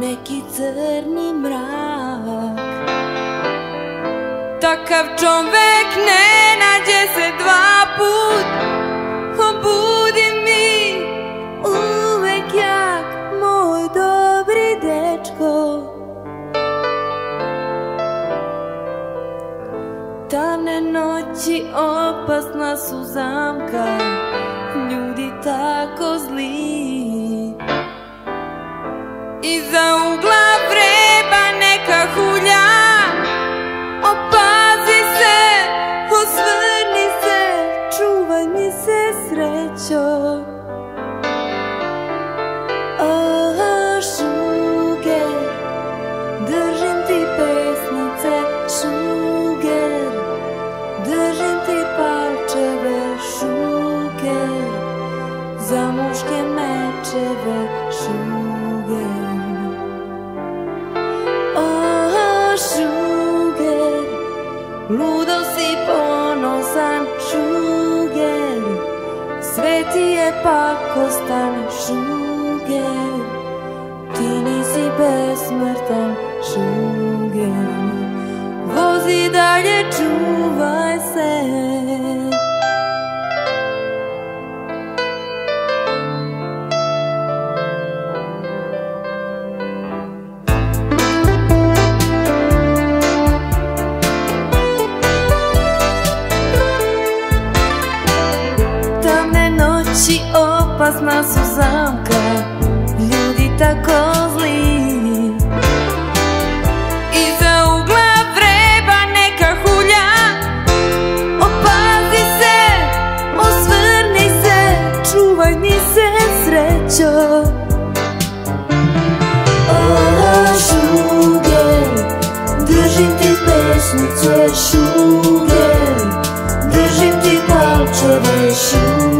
neki crni mrak. Takav čovek ne nađe se dva put. Obudi mi uvek jak moj dobri dečko. Tamne noći opasna su zamka. Ljudi tako zli Iza ugla vreba neka hulja. Opazi se, osvrni se Čuvaj mi se srećo šuger Držim ti pesnice, šuger Držim ti palčeve, šuger Za muške mečeve, šuger Sve ti je pakostan, šuger opasna su zamka Ljudi tako zli. Iza ugla vreba neka hulja Opazi se, osvrni se Čuvaj mi se srećo. O, šuger Držim ti pesnice, šuger Držim ti palčeve, šuger